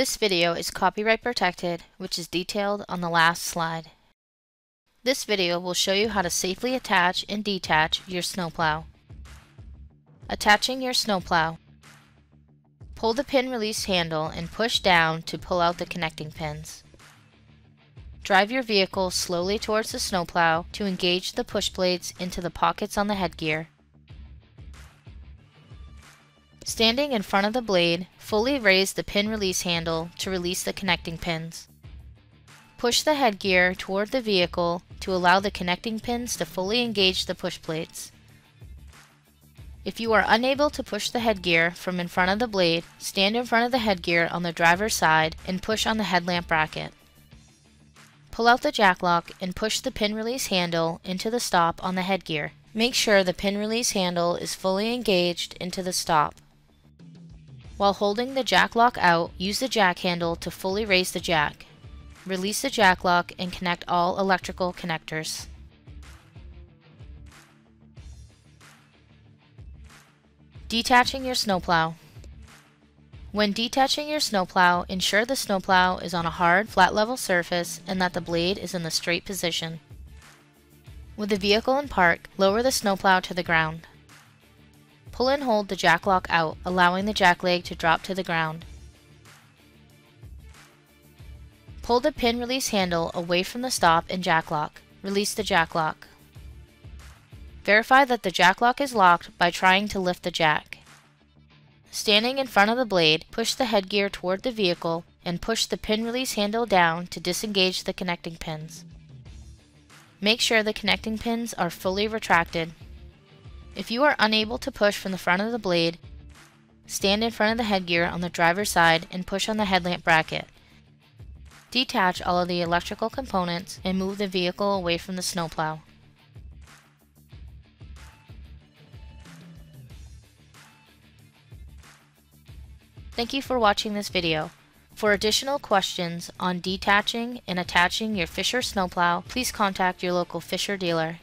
This video is copyright protected, which is detailed on the last slide. This video will show you how to safely attach and detach your snowplow. Attaching your snowplow. Pull the pin release handle and push down to pull out the connecting pins. Drive your vehicle slowly towards the snowplow to engage the push plates into the pockets on the headgear. Standing in front of the blade, fully raise the pin release handle to release the connecting pins. Push the headgear toward the vehicle to allow the connecting pins to fully engage the push plates. If you are unable to push the headgear from in front of the blade, stand in front of the headgear on the driver's side and push on the headlamp bracket. Pull out the jack lock and push the pin release handle into the stop on the headgear. Make sure the pin release handle is fully engaged into the stop. While holding the jack lock out, use the jack handle to fully raise the jack. Release the jack lock and connect all electrical connectors. Detaching your snowplow. When detaching your snowplow, ensure the snowplow is on a hard, flat level surface and that the blade is in the straight position. With the vehicle in park, lower the snowplow to the ground. Pull and hold the jack lock out, allowing the jack leg to drop to the ground. Pull the pin release handle away from the stop and jack lock. Release the jack lock. Verify that the jack lock is locked by trying to lift the jack. Standing in front of the blade, push the headgear toward the vehicle and push the pin release handle down to disengage the connecting pins. Make sure the connecting pins are fully retracted if you are unable to push from the front of the blade, stand in front of the headgear on the driver's side and push on the headlamp bracket. Detach all of the electrical components and move the vehicle away from the snowplow. Thank you for watching this video. For additional questions on detaching and attaching your Fisher snowplow, please contact your local Fisher dealer.